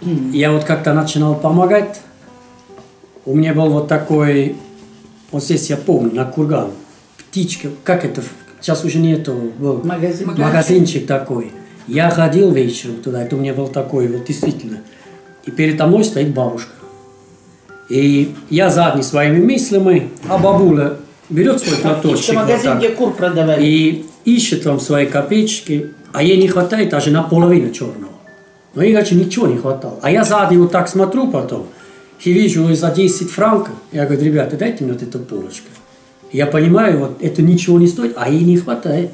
я вот как-то начинал помогать. У меня был вот такой, вот здесь я помню, на Курган, птичка, как это, сейчас уже нету, был Магазин. магазинчик такой. Я ходил вечером туда, это у меня был такой, вот действительно. И передо мной стоит бабушка. И я задний своими мыслями, а бабуля берет свой платочек вот магазин, так, где кур продавали. и ищет там свои копеечки, а ей не хватает даже на половину черного. Но короче, ничего не хватало. А я сзади вот так смотрю потом, и вижу за 10 франков. Я говорю, ребята, дайте мне вот эту полочку. Я понимаю, вот это ничего не стоит, а ей не хватает.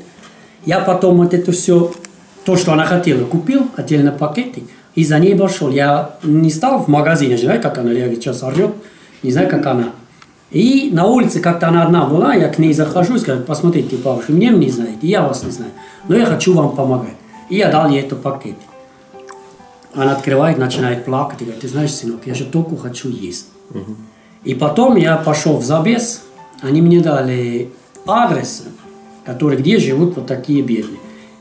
Я потом вот это все, то, что она хотела, купил, отдельно пакетик, и за ней пошел. Я не стал в магазине, не знаю, как она, я сейчас орет, не знаю, как она. И на улице как-то она одна была, я к ней захожу и скажу, посмотрите, бабушка, мне не знаете, я вас не знаю, но я хочу вам помогать. И я дал ей этот пакет. Она открывает, начинает плакать и говорит, ты знаешь, сынок, я же только хочу есть. И потом я пошел в забес, они мне дали адрес, который, где живут вот такие бедные.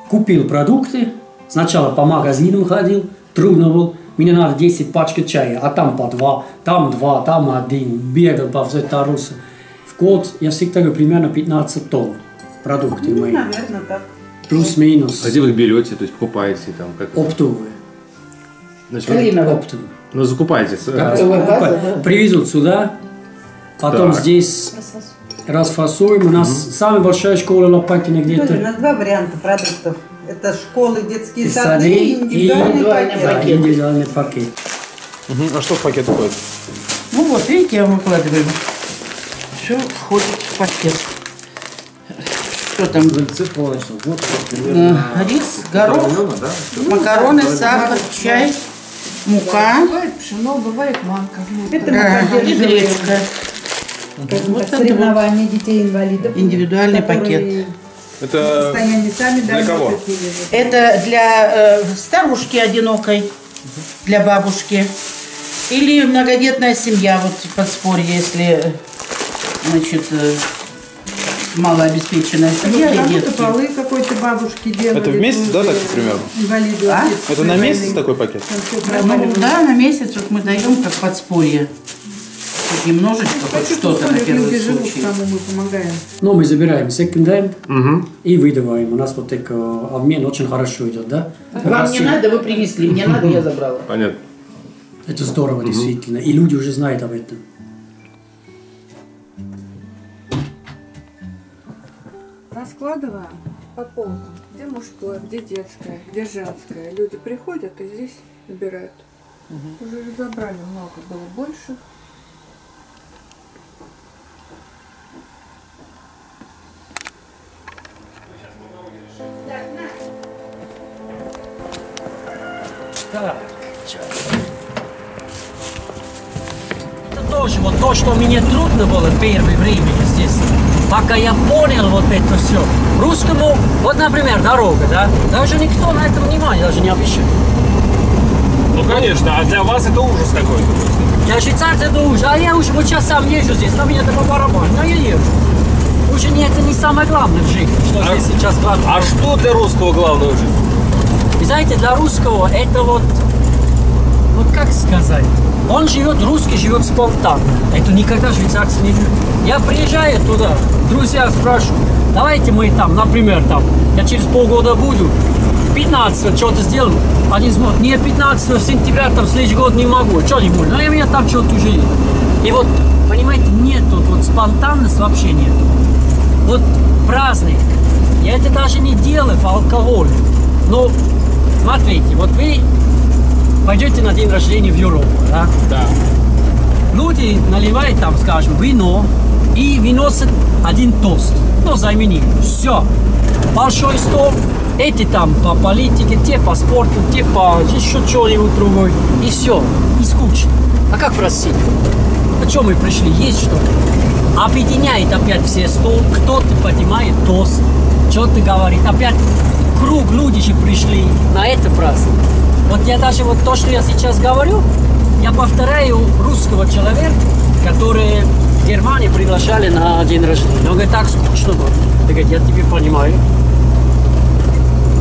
Купил продукты, сначала по магазинам ходил, трудно было, мне надо 10 пачек чая, а там по два, там два, там один, бегал по всей Тарусе. В год я всегда говорю, примерно 15 тонн продукты Ну, мои, наверное, так. плюс-минус, А где вы их берете, то есть покупаете там как? оптовые. Значит, Калиново. оптовые. ну закупаете. Да, покупают. да. Привезут сюда, потом Так. здесь расфасуем. У нас самая большая школа Лопатина Тоже у где-то. нас два варианта продуктов. Это школы, детские И сады сады, и и индивидуальный индивидуальный пакет. Да, индивидуальный пакет. А что в пакет входит? Ну вот, видите, я выкладываю. Все входит в пакет. Что там? Э, Рис, горох, макароны, сахар, чай, мука Бывает пшено, бывает манка. Это э, мы и гречка. Вот соревнования детей-инвалидов. Индивидуальный в Это сами для кого? Это для э, старушки одинокой, для бабушки. Или многодетная семья, вот подспорье, если э, значит, э, малообеспеченная семья и Кому-то детки. полы какой-то бабушки делали. Это в месяц, да, тоже так примерно? Инвалиду. А? Это на месяц войны. такой пакет? Ну, да, на месяц вот мы даем как подспорье. Хоть немножечко, хоть Каких что-то на первый случай. мы помогаем. Но мы забираем секонд-хенд Угу. и выдаваем. У нас вот такой обмен очень хорошо идет, да? Вам не Россия. надо, вы принесли. Мне надо, я забрала. Понятно. Это здорово, действительно. И люди уже знают об этом. Раскладываем по полкам. Где мужское, где детское, где женское. Люди приходят и здесь набирают. Уже разобрали много, было больше. Так, Это тоже вот то, что мне трудно было первое время здесь. Пока я понял вот это все. Русскому, вот, например, дорога, да? Даже никто на это внимание даже не обещает. Ну, конечно, а для вас это ужас какой-то. Для швейцарца это уже, а я уже вот сейчас сам езжу здесь, на меня это по барабану, но я езжу. Уже не, это не самое главное в жизни, что А- здесь сейчас главное. А что для русского главное в жизни? И знаете, для русского это вот, вот как сказать, он живет, русский живет спонтанно. Это никогда швейцарцы не живут. Я приезжаю туда, друзья спрашивают, давайте мы там, например, там, я через полгода буду, 15 что-то сделаю. Один смотрит, нет, 15 сентября, там, следующий год не могу. Что не могу? Ну, у меня там что-то уже. И вот, понимаете, нету, вот спонтанность вообще нет. Вот праздник, я это даже не делаю в алкоголе. Но, смотрите, вот вы пойдете на день рождения в Европу, да? Да. Люди наливают там, скажем, вино и выносят один тост. Ну, за именинник. Все. Большой стол. Эти там по политике, те по спорту, те по еще что-нибудь другое. И все. И скучно. А как в России? О чем мы пришли? Есть что? Объединяет опять все стол. Кто-то поднимает тост. Что-то говорит. Опять круг люди же пришли на это праздник. Вот я даже вот то, что я сейчас говорю, я повторяю русского человека, который в Германии приглашали на день рождения. Он говорит, так скучно было. Я говорю, я тебя понимаю.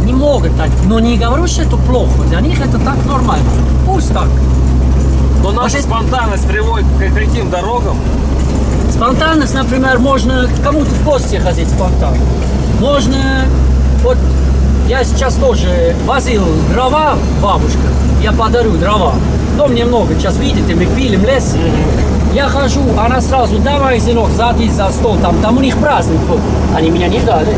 Не много так, но не говорю, что это плохо. Для них это так нормально. Пусть так. Но наша Может- спонтанность приводит к каким дорогам? Спонтанность, например, можно кому-то в гости ходить спонтанно. Можно, вот я сейчас тоже возил дрова, бабушка, я подарю дрова. Дом немного, сейчас видите, мы пилим лес. Я хожу, она сразу, давай, сынок, садись за стол, там, там у них праздник был. Они меня не дали.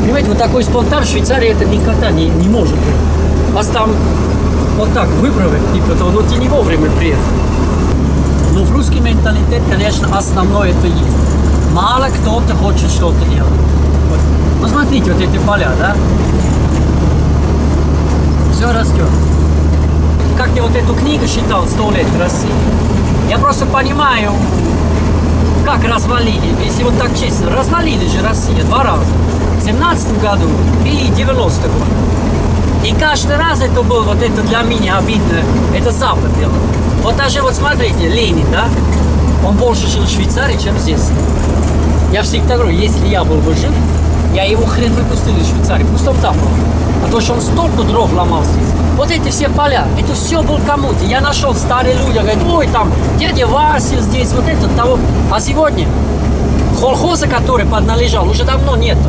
Понимаете, вот такой спонтан в Швейцарии это никогда не, не может быть. Вас там вот так выбрали, типа, то, ну ты не вовремя приехал. Но в русский менталитет, конечно, основной это есть. Мало кто-то хочет что-то делать. Вот. Ну, смотрите, вот эти поля, да? Все растет. Как я вот эту книгу читал «Сто лет России», я просто понимаю, как развалили, если вот так честно, развалили же Россию два раза. В 17 году и 90 год. И каждый раз это было, вот это для меня обидно, это Запад делал. Вот даже вот смотрите, Ленин, да, он больше жил в Швейцарии, чем здесь. Я всегда говорю, если я был бы жив, я его хрен выпустил из Швейцарии, пусть он там был. А то, что он столько дров ломал здесь. Вот эти все поля, это все был кому-то. Я нашел старые люди, говорят, ой, там дядя Вася здесь, вот это, того. А сегодня колхоза, который подналежал, уже давно нету.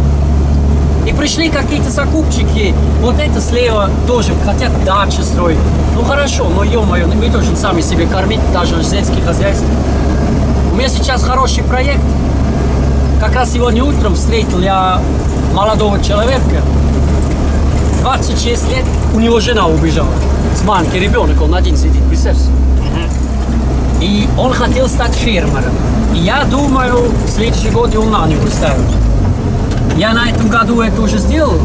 И пришли какие-то закупщики, вот это слева тоже хотят дачи строить. Ну хорошо, но ё-моё, мы должны сами себе кормить, даже сельские хозяйства. У меня сейчас хороший проект. Как раз сегодня утром встретил я молодого человека, 26 лет, у него жена убежала. С маленький ребенок, он один сидит, представьте. И он хотел стать фермером. И я думаю, в следующий год он на него ставит. Я на этом году это уже сделал.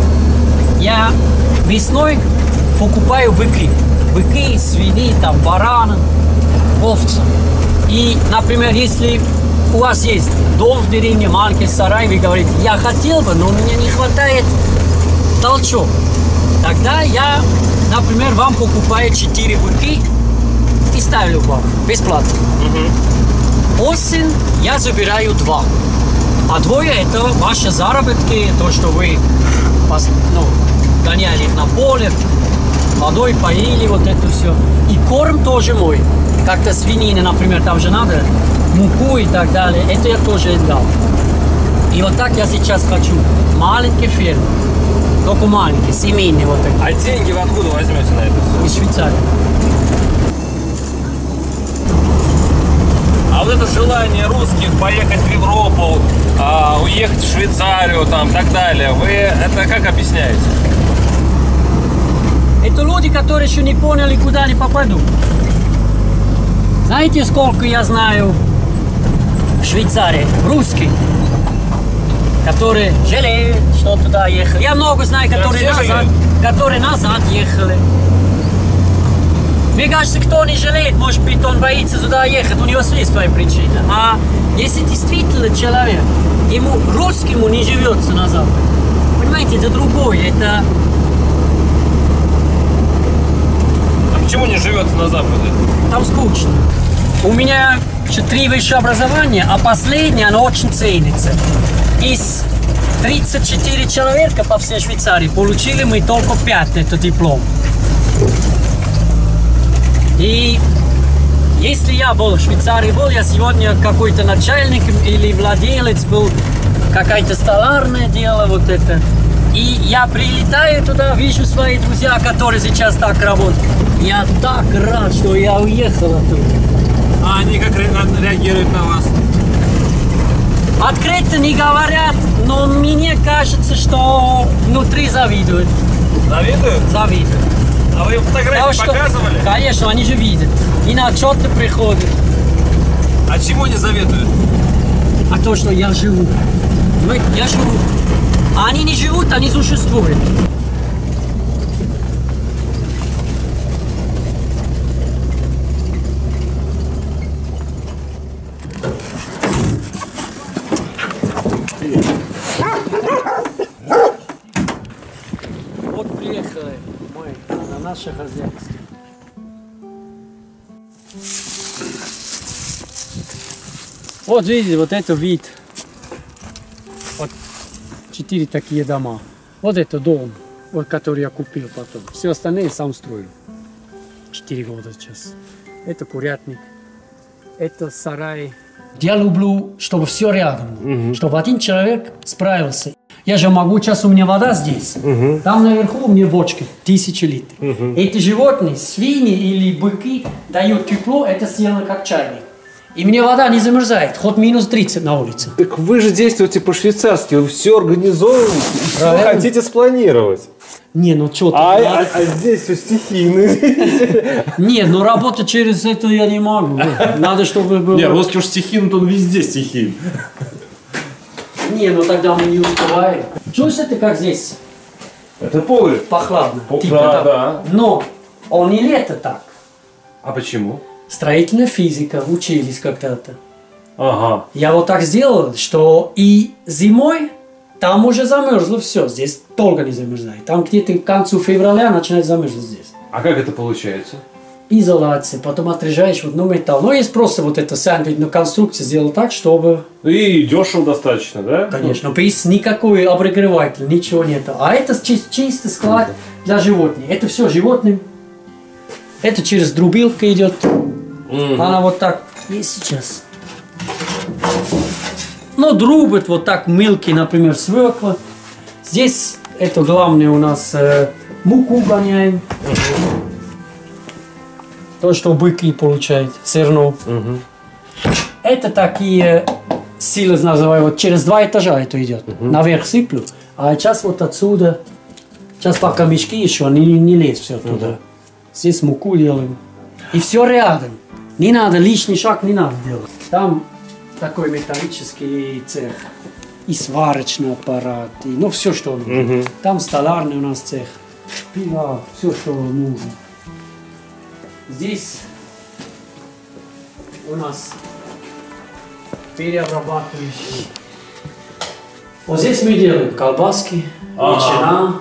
Я весной покупаю быки. Быки, свиньи, там, бараны, овцы. И, например, если у вас есть дом в деревне, маленький сарай, вы говорите, я хотел бы, но у меня не хватает толчок. Тогда я, например, вам покупаю 4 быки и ставлю вам бесплатно. Осень я забираю два. А двое это ваши заработки, то, что вы ну, гоняли их на поле, водой поили, вот это все. И корм тоже мой. Как-то свинины, например, там же надо муку и так далее. Это я тоже дал. И вот так я сейчас хочу. Маленький ферм. Только маленький, семейный вот такой. А деньги вы откуда возьмете на это все? Из Швейцарии. А вот это желание русских поехать в Европу, уехать в Швейцарию, там, так далее, вы это как объясняете? Это люди, которые еще не поняли, куда они попадут. Знаете, сколько я знаю в Швейцарии русских, которые жалеют, что туда ехали. Я много знаю, которые назад, которые назад ехали. Мне кажется, кто не жалеет, может быть, он боится туда ехать, у него есть свои причины. А если действительно человек, ему русскому не живется на Западе, понимаете, это другое, это А почему не живется на Западе? там скучно. У меня три высшее образования, а последнее, оно очень ценится. Из 34 человека по всей Швейцарии получили мы только 5 этот диплом. И если я был в Швейцарии, был я сегодня какой-то начальник или владелец, был какое-то столарное дело, вот это. И я прилетаю туда, вижу свои друзья, которые сейчас так работают. Я так рад, что я уехал оттуда. А они как ре- реагируют на вас? Открыто не говорят, но мне кажется, что внутри завидуют. Завидуют? Завидуют. А вы фотографии Потому что- показывали? Конечно, они же видят. И на отчеты приходят. А чему не завидуют? А то, что я живу. Понимаете, я живу. А они не живут, они существуют. Вот приехали мы на наше хозяйство. Вот видите, вот это вид. Вот четыре такие дома. Вот это дом. вот который я купил потом. Все остальные сам строил. Четыре года сейчас. Это курятник, это сарай. Я люблю, чтобы все рядом, чтобы один человек справился. Я же могу, сейчас у меня вода здесь, там наверху у меня бочки, тысячи литров. Эти животные, свиньи или быки, дают тепло, это съело как чайник. И мне вода не замерзает, хоть минус 30 на улице. Так вы же действуете по-швейцарски, вы все организовываете, все хотите спланировать. Не, ну что ты. А, надо- а- а здесь все стихийно. Не, ну работать через это я не могу. Надо, чтобы было... Не, русский уж стихийный, то он везде стихийный. Не, ну тогда мы не успеваем. Чувствуешь это как здесь? Это погреб. Похладно. О, Типа да, да. Но он не лето так. А почему? Строительная физика, учились когда-то. Ага. Я вот так сделал, что и зимой там уже замерзло все. Здесь долго не замерзает. Там где-то к концу февраля начинает замерзнуть здесь. А как это получается? Изоляция, потом отрежаешь вот, ну, металл. Ну, есть просто вот это сэндвичная конструкция сделал так, чтобы Ну И дешево достаточно, да? Конечно, без никакой обогревателя, ничего нет. А это чи- чисто склад для животных. Это все животным. Это через друбилка идет. Она вот так есть сейчас. Ну, друбит вот так мелкий, например, свекла. Здесь это главное у нас э, муку гоняем. То, что быки получают, зерно. Это такие силы, называю, вот через два этажа это идет. Наверх сыплю, а сейчас вот отсюда, сейчас пока мешки еще, не, не лезь все туда. Здесь муку делаем. И все рядом. Не надо, лишний шаг не надо делать. Там такой металлический цех. И сварочный аппарат, и, ну все, что нужно. Там столярный у нас цех. Пила, все, что нужно. Здесь у нас перерабатывающий. Вот здесь мы делаем колбаски, ветчина,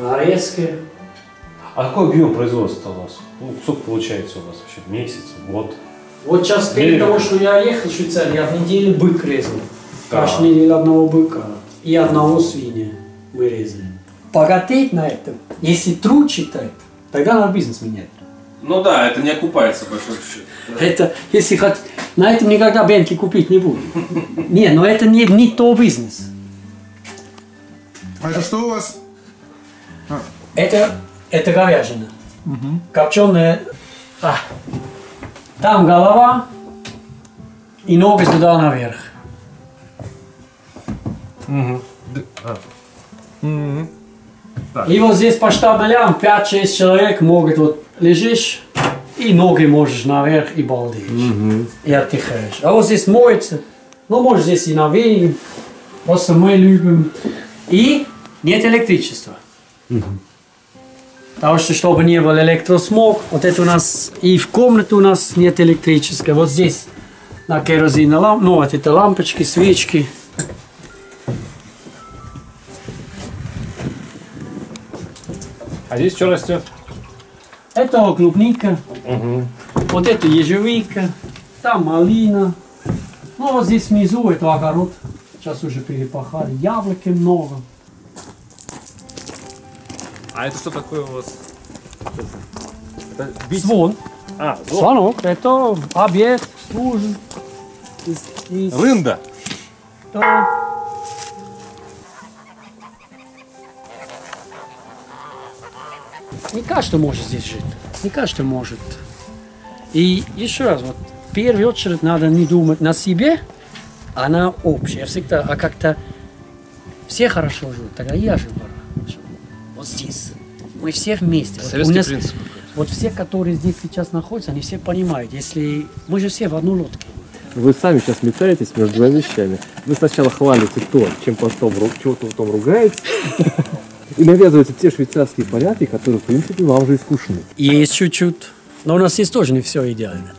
нарезки. А какой объем производства у вас? Ну, сколько получается у вас вообще? Месяц, год? Вот сейчас перед того, что я ехал в Швейцарию, я в неделю бык резал. Так. Каждую неделю одного быка и одного свинья мы резали. Богатеть на этом, если труд читать, тогда надо бизнес менять. Ну да, это не окупается, большой счет. Это, если хоть, на этом никогда Бентли купить не буду. Не, но это не, не то бизнес. А это что у вас? Это, это говяжина. Копченая. А. Там голова и ноги туда наверх. И вот здесь по штабелям 5-6 человек могут вот лежишь и ноги можешь наверх и балдеешь. И отдыхаешь. А вот здесь моется. Ну, может здесь и на. Просто мы любим. И нет электричества. Потому что, чтобы не был электросмог, вот это у нас и в комнате у нас нет электрической. Вот здесь на керосине ламп, ну вот это лампочки, свечки. А здесь что растет? Это клубника, вот это ежевика, там малина. Ну вот здесь внизу это огород. Сейчас уже перепахали. Яблоки много. А это что такое у вас? Это бить? Звон. А, зо- Звонок. Это обед, ужин. Из- из- рында. Да. Не каждый может здесь жить. Не каждый может. И еще раз, вот, в первую очередь надо не думать на себе, а на общее. Я всегда, а как-то все хорошо живут, тогда я живу хорошо. Вот здесь. Мы все вместе. Вот Советский нас- принцип. Вот все, которые здесь сейчас находятся, они все понимают, если мы же все в одной лодке. Вы сами сейчас метаетесь между двумя вещами. Вы сначала хвалите то, чем потом, чего то потом ругаете, и навязываете те швейцарские порядки, которые, в принципе, вам уже и скучны. Есть чуть-чуть. Но у нас здесь тоже не все идеально.